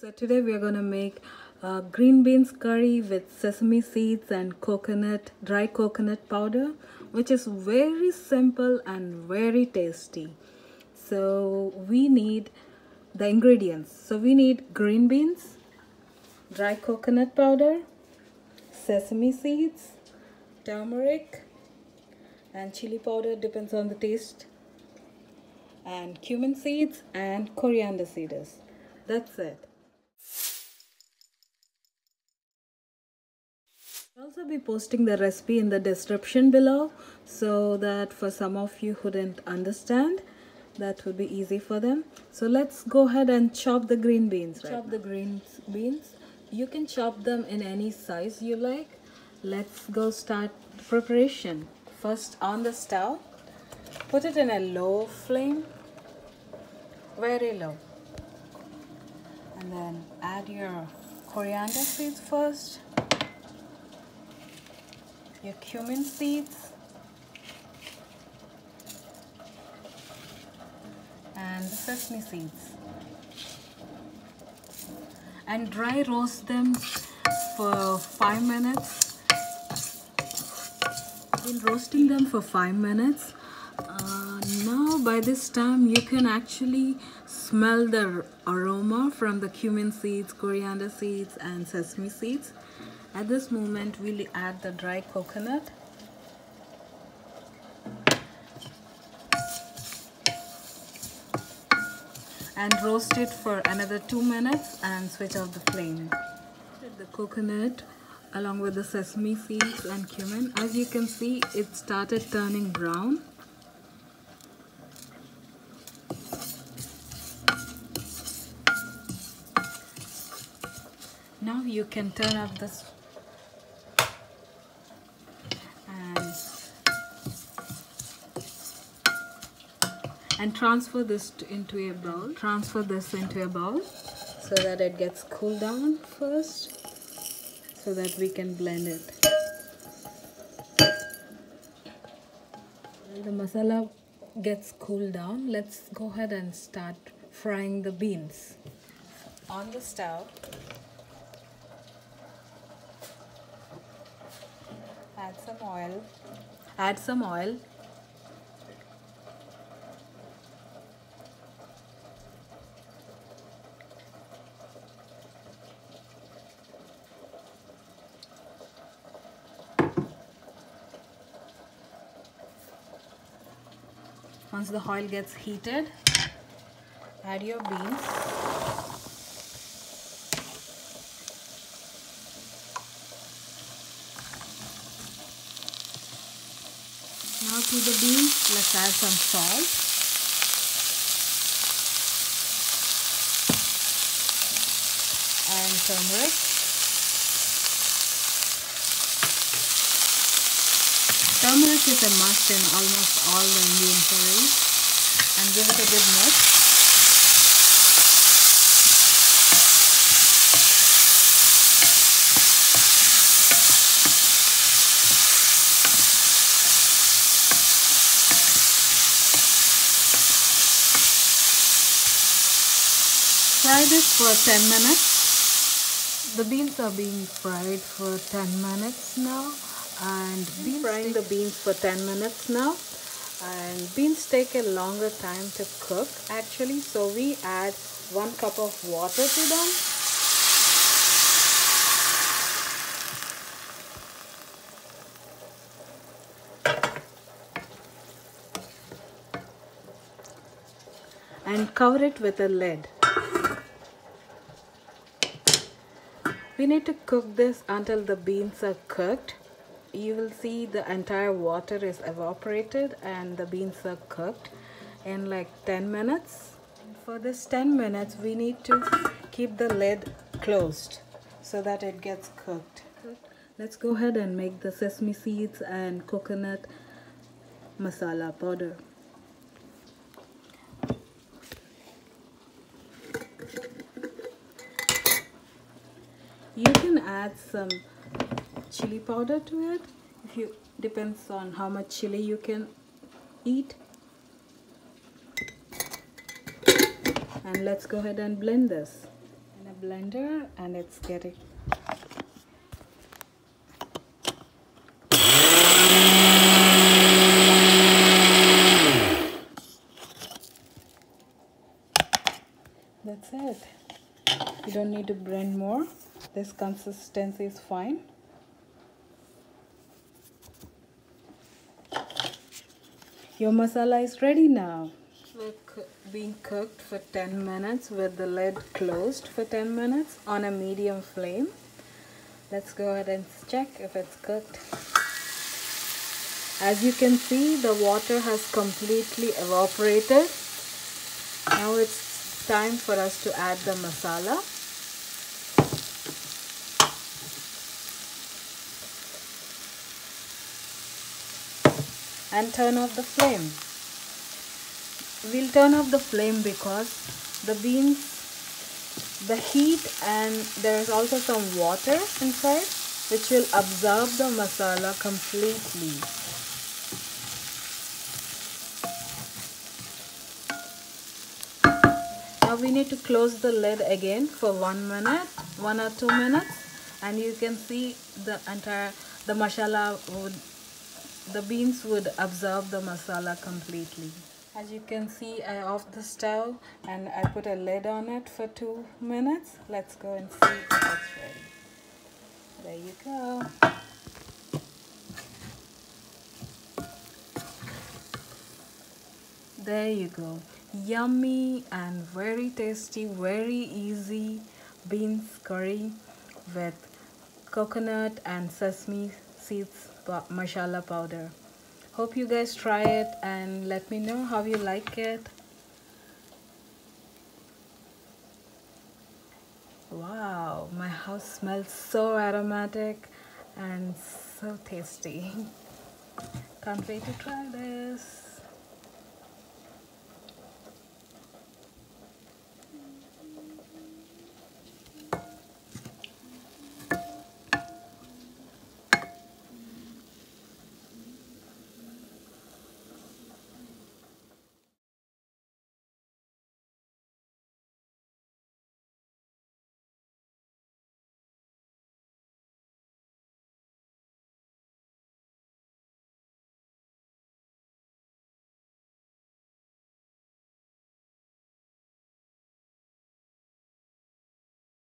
So today we are going to make uh, green beans curry with sesame seeds and coconut, dry coconut powder, which is very simple and very tasty. So we need the ingredients. So we need green beans, dry coconut powder, sesame seeds, turmeric, and chili powder depends on the taste, and cumin seeds and coriander seeds. That's it. I'll also be posting the recipe in the description below so that for some of you who didn't understand that would be easy for them. So let's go ahead and chop the green beans right chop the green beans. You can chop them in any size you like. Let's go start preparation. First on the stove put it in a low flame very low and then add your coriander seeds first. Your cumin seeds. And the sesame seeds. And dry roast them for five minutes. Been roasting them for five minutes. Uh, now by this time you can actually smell the aroma from the cumin seeds coriander seeds and sesame seeds. At this moment we'll add the dry coconut. And roast it for another two minutes and switch off the flame. The coconut along with the sesame seeds and cumin. As you can see it started turning brown now you can turn up this and and transfer this into a bowl. Transfer this into a bowl so that it gets cooled down first so that we can blend it. The masala gets cooled down let's go ahead and start frying the beans. On the stove some oil. Add some oil. Once the oil gets heated add your beans Now to the beans, let's add some salt. And turmeric. Turmeric is a must in almost all the Indian curries. And give it a good mix. Fry this for 10 minutes. The beans are being fried for 10 minutes now and beans frying the beans for 10 minutes now. And beans take a longer time to cook actually. So we add one cup of water to them. And cover it with a lid we need to cook this until the beans are cooked. You will see the entire water is evaporated and the beans are cooked in like 10 minutes. For this 10 minutes we need to keep the lid closed so that it gets cooked. Let's go ahead and make the sesame seeds and coconut masala powder you can add some chili powder to it. If you depends on how much chili you can eat. And let's go ahead and blend this. In a blender and it's getting that's it. You don't need to blend more this consistency is fine. Your masala is ready now. Being cooked for 10 minutes with the lid closed for 10 minutes on a medium flame. Let's go ahead and check if it's cooked. As you can see the water has completely evaporated. Now it's time for us to add the masala. And turn off the flame. We'll turn off the flame because the beans, the heat and there is also some water inside which will absorb the masala completely. now we need to close the lid again for one minute one or two minutes and you can see the entire the masala would the beans would absorb the masala completely. As you can see I off the stove and I put a lid on it for two minutes. Let's go and see if it's ready. There you go. There you go. Yummy and very tasty very easy beans curry with coconut and sesame seeds masala powder. Hope you guys try it and let me know how you like it. Wow my house smells so aromatic and so tasty. Can't wait to try this